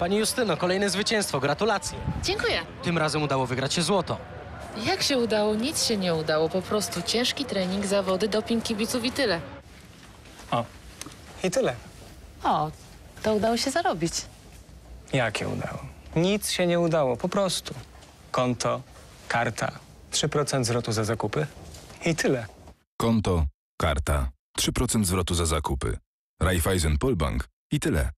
Pani Justyno, kolejne zwycięstwo, gratulacje. Dziękuję. Tym razem udało wygrać się złoto. Jak się udało? Nic się nie udało. Po prostu ciężki trening, zawody, doping kibiców i tyle. O, i tyle. O, to udało się zarobić. Jakie udało? Nic się nie udało, po prostu. Konto, karta, 3% zwrotu za zakupy i tyle. Konto, karta, 3% zwrotu za zakupy. Raiffeisen Polbank i tyle.